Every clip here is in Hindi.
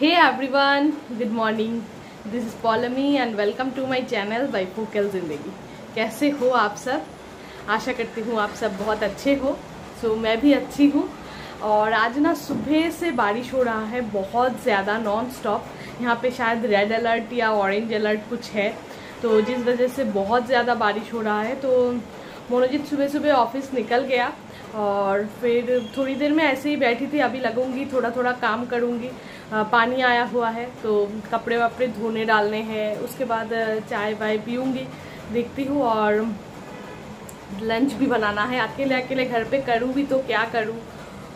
Hey everyone, good morning this is Paulami and welcome to my channel by focal Zindagi कैसे हो आप सब? आशा करती हूँ आप सब बहुत अच्छे हो सो so, मैं भी अच्छी हूँ। और आज ना सुबह से बारिश हो रहा है बहुत ज़्यादा नॉन स्टॉप यहाँ पे शायद रेड अलर्ट या ऑरेंज अलर्ट कुछ है तो जिस वजह से बहुत ज़्यादा बारिश हो रहा है तो मोनोजित सुबह सुबह ऑफ़िस निकल गया। और फिर थोड़ी देर में ऐसे ही बैठी थी अभी लगूँगी थोड़ा थोड़ा काम करूँगी। पानी आया हुआ है तो कपड़े वपड़े धोने डालने हैं, उसके बाद चाय वाय पीऊँगी, देखती हूँ और लंच भी बनाना है। अकेले अकेले घर पे करूँ भी तो क्या करूँ?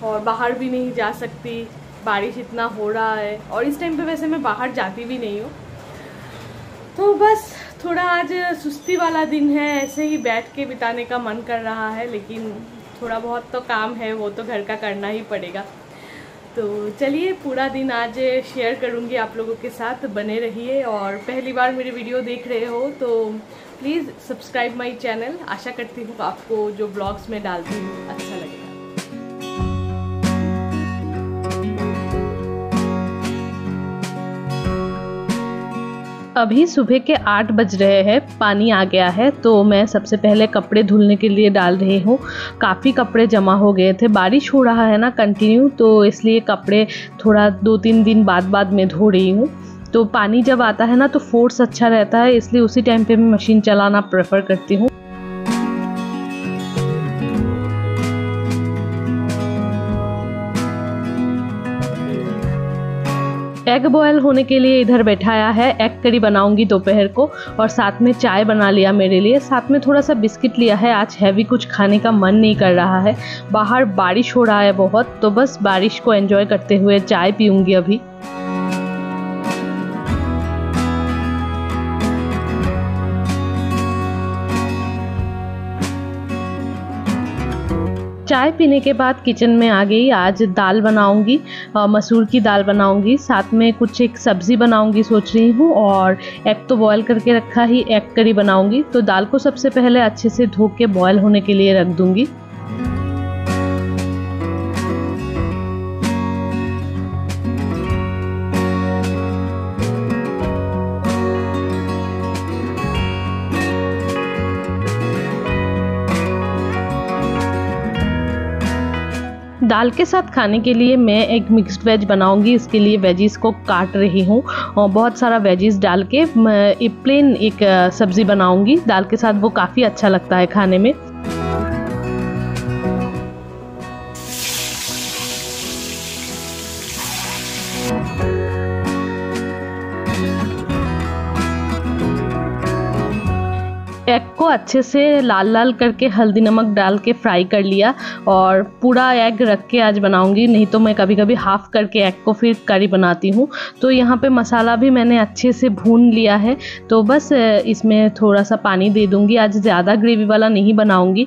और बाहर भी नहीं जा सकती, बारिश इतना हो रहा है, और इस टाइम पे वैसे मैं बाहर जाती भी नहीं हूँ। तो बस, थोड़ा आज सुस्ती वाला दिन है, ऐसे ही बैठ के बिताने का मन कर रहा है, लेकिन थोड़ा बहुत तो काम है, वो तो घर का करना ही पड़ेगा। तो चलिए, पूरा दिन आज शेयर करूँगी आप लोगों के साथ बने रहिए और पहली बार मेरे वीडियो देख रहे हो तो प्लीज़ सब्सक्राइब माई चैनल आशा करती हूँ आपको जो ब्लॉग्स में डालती हूँ अच्छा अभी सुबह के आठ बज रहे हैं, पानी आ गया है तो मैं सबसे पहले कपड़े धुलने के लिए डाल रही हूँ। काफ़ी कपड़े जमा हो गए थे। बारिश हो रहा है ना कंटिन्यू तो इसलिए कपड़े थोड़ा दो तीन दिन बाद बाद में धो रही हूँ। तो पानी जब आता है ना तो फोर्स अच्छा रहता है, इसलिए उसी टाइम पे मैं मशीन चलाना प्रेफर करती हूँ। एग बॉयल होने के लिए इधर बैठाया है। एग करी बनाऊँगी दोपहर को और साथ में चाय बना लिया मेरे लिए। साथ में थोड़ा सा बिस्किट लिया है। आज हैवी कुछ खाने का मन नहीं कर रहा है। बाहर बारिश हो रहा है बहुत तो बस बारिश को एंजॉय करते हुए चाय पीऊँगी अभी। चाय पीने के बाद किचन में आ गई। आज दाल बनाऊँगी मसूर की दाल बनाऊँगी। साथ में कुछ एक सब्ज़ी बनाऊँगी सोच रही हूँ और एग तो बॉयल करके रखा ही एग करी बनाऊँगी। तो दाल को सबसे पहले अच्छे से धो के बॉयल होने के लिए रख दूँगी। दाल के साथ खाने के लिए मैं एक मिक्स्ड वेज बनाऊँगी। इसके लिए वेजीज को काट रही हूँ और बहुत सारा वेजीज डाल के एक प्लेन एक सब्ज़ी बनाऊँगी। दाल के साथ वो काफ़ी अच्छा लगता है खाने में। एग को अच्छे से लाल लाल करके हल्दी नमक डाल के फ्राई कर लिया और पूरा एग रख के आज बनाऊँगी। नहीं तो मैं कभी कभी हाफ़ करके एग को फिर करी बनाती हूँ। तो यहाँ पे मसाला भी मैंने अच्छे से भून लिया है। तो बस, इसमें थोड़ा सा पानी दे दूँगी। आज ज़्यादा ग्रेवी वाला नहीं बनाऊँगी।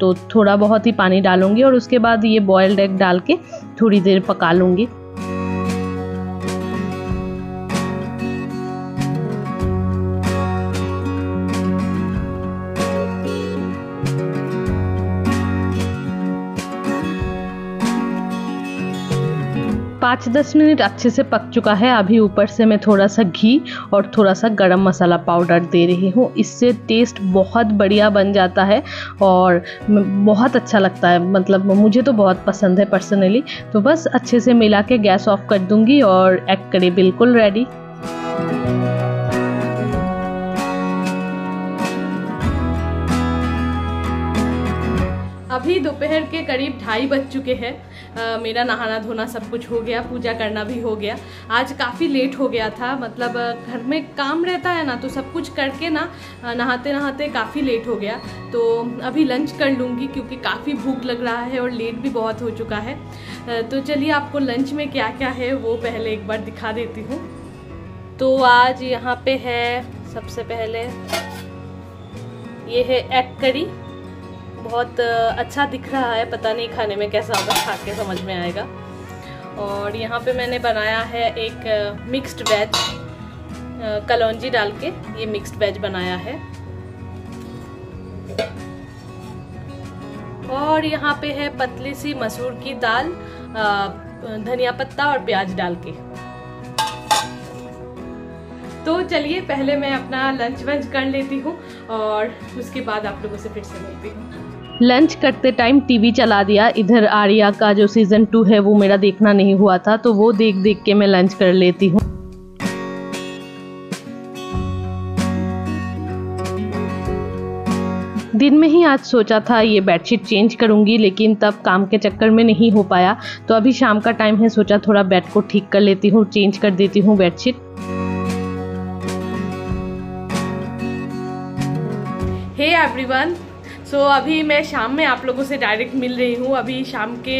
तो थोड़ा बहुत ही पानी डालूँगी और उसके बाद ये बॉयल्ड एग डाल के थोड़ी देर पका लूँगी। पाँच दस मिनट अच्छे से पक चुका है। अभी ऊपर से मैं थोड़ा सा घी और थोड़ा सा गरम मसाला पाउडर दे रही हूँ। इससे टेस्ट बहुत बढ़िया बन जाता है और बहुत अच्छा लगता है। मतलब मुझे तो बहुत पसंद है पर्सनली तो बस अच्छे से मिला के गैस ऑफ़ कर दूँगी और एग कड़ी बिल्कुल रेडी अभी दोपहर के करीब ढाई बज चुके हैं। मेरा नहाना धोना सब कुछ हो गया, पूजा करना भी हो गया। आज काफ़ी लेट हो गया था मतलब घर में काम रहता है ना तो सब कुछ करके ना नहाते नहाते काफ़ी लेट हो गया। तो अभी लंच कर लूँगी क्योंकि काफ़ी भूख लग रहा है और लेट भी बहुत हो चुका है। तो चलिए आपको लंच में क्या क्या है, वो पहले एक बार दिखा देती हूँ। तो आज यहाँ पे है, सबसे पहले ये है एग करी बहुत अच्छा दिख रहा है। पता नहीं खाने में कैसा होगा, खा के समझ में आएगा। और यहाँ पे मैंने बनाया है एक मिक्स्ड वेज कलौजी डाल के। ये मिक्स्ड वेज बनाया है। और यहाँ पे है पतली सी मसूर की दाल धनिया पत्ता और प्याज डाल के। तो चलिए, पहले मैं अपना लंच वंच कर लेती हूँ और उसके बाद आप लोगों से फिर से मिलती हूँ। लंच करते टाइम टीवी चला दिया। इधर आर्या का जो सीज़न टू है, वो मेरा देखना नहीं हुआ था तो वो देख देख के मैं लंच कर लेती हूँ। दिन में ही आज सोचा था, ये बेडशीट चेंज करूँगी, लेकिन तब काम के चक्कर में नहीं हो पाया। तो अभी शाम का टाइम है, सोचा थोड़ा बेड को ठीक कर लेती हूँ चेंज कर देती हूँ bedsheet hey everyone so so, अभी मैं शाम में आप लोगों से डायरेक्ट मिल रही हूँ। अभी शाम के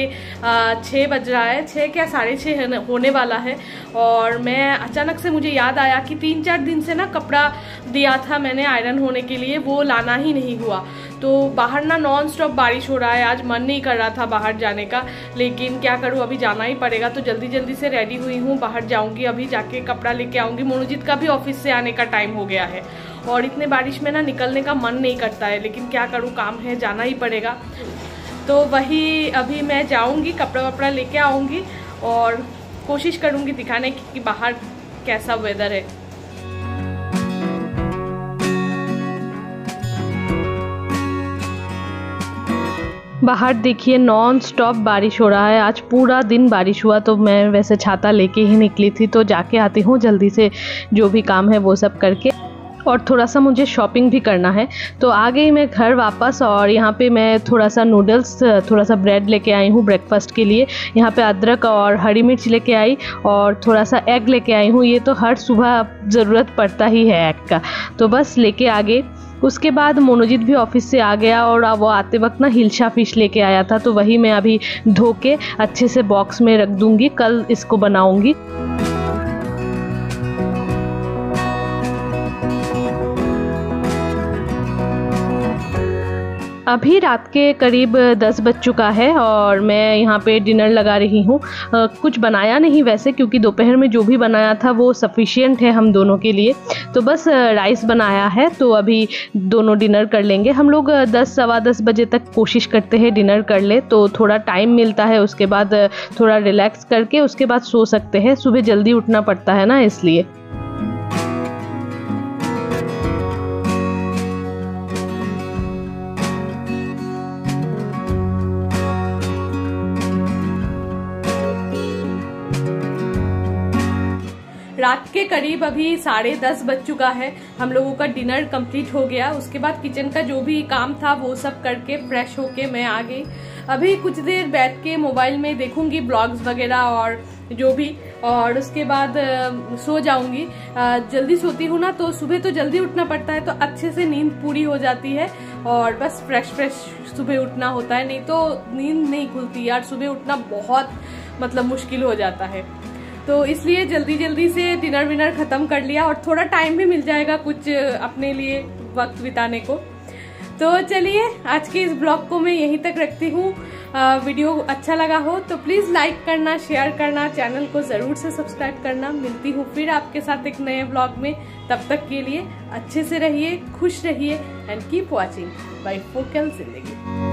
छः बज रहा है। छः क्या साढ़े छः होने वाला है। और मैं अचानक से मुझे याद आया कि तीन चार दिन से ना कपड़ा दिया था मैंने आयरन होने के लिए वो लाना ही नहीं हुआ। तो बाहर ना नॉन स्टॉप बारिश हो रहा है। आज मन नहीं कर रहा था बाहर जाने का। लेकिन क्या करूँ अभी जाना ही पड़ेगा। तो जल्दी जल्दी से रेडी हुई हूँ। बाहर जाऊँगी अभी जाके कपड़ा लेके आऊँगी। मोनोजीत का भी ऑफ़िस से आने का टाइम हो गया है। और इतने बारिश में ना निकलने का मन नहीं करता है, लेकिन क्या करूँ, काम है, जाना ही पड़ेगा। तो वही अभी मैं जाऊँगी, कपड़ा वपड़ा लेके आऊँगी और कोशिश करूँगी दिखाने की कि बाहर कैसा वेदर है। बाहर देखिए नॉन स्टॉप बारिश हो रहा है। आज पूरा दिन बारिश हुआ तो मैं वैसे छाता लेके ही निकली थी तो जाके आती हूँ जल्दी से, जो भी काम है वो सब करके। और थोड़ा सा मुझे शॉपिंग भी करना है। तो आ गई मैं घर वापस और यहाँ पे मैं थोड़ा सा नूडल्स थोड़ा सा ब्रेड लेके आई हूँ ब्रेकफास्ट के लिए। यहाँ पे अदरक और हरी मिर्च लेके आई और थोड़ा सा एग लेके आई हूँ। ये तो हर सुबह ज़रूरत पड़ता ही है एग का। तो बस लेके आ गए उसके बाद मोनोजीत भी ऑफ़िस से आ गया और वो आते वक्त ना हिलशा फ़िश लेके आया था। तो वही मैं अभी धो के अच्छे से बॉक्स में रख दूँगी। कल इसको बनाऊँगी। अभी रात के करीब दस बज चुका है और मैं यहाँ पे डिनर लगा रही हूँ। कुछ बनाया नहीं वैसे क्योंकि दोपहर में जो भी बनाया था वो सफिशियंट है हम दोनों के लिए। तो बस राइस बनाया है तो अभी दोनों डिनर कर लेंगे। हम लोग दस, सवा दस बजे तक कोशिश करते हैं डिनर कर ले तो थोड़ा टाइम मिलता है, उसके बाद थोड़ा रिलैक्स करके उसके बाद सो सकते हैं। सुबह जल्दी उठना पड़ता है ना इसलिए। रात के करीब अभी साढ़े दस बज चुका है। हम लोगों का डिनर कंप्लीट हो गया। उसके बाद किचन का जो भी काम था, वो सब करके फ्रेश होके मैं आ गई। अभी कुछ देर बैठ के मोबाइल में देखूँगी ब्लॉग्स वगैरह और जो भी। और उसके बाद सो जाऊँगी। जल्दी सोती हूँ ना तो सुबह तो जल्दी उठना पड़ता है तो अच्छे से नींद पूरी हो जाती है। और बस फ्रेश फ्रेश सुबह उठना होता है, नहीं तो नींद नहीं खुलती। यार सुबह उठना बहुत मतलब मुश्किल हो जाता है। तो इसलिए जल्दी जल्दी से डिनर विनर ख़त्म कर लिया और थोड़ा टाइम भी मिल जाएगा कुछ अपने लिए वक्त बिताने को। तो चलिए, आज के इस ब्लॉग को मैं यहीं तक रखती हूँ। वीडियो अच्छा लगा हो तो प्लीज़ लाइक करना शेयर करना चैनल को ज़रूर से सब्सक्राइब करना। मिलती हूँ फिर आपके साथ एक नए ब्लॉग में। तब तक के लिए अच्छे से रहिए, खुश रहिए and keep watching by focal Zindagi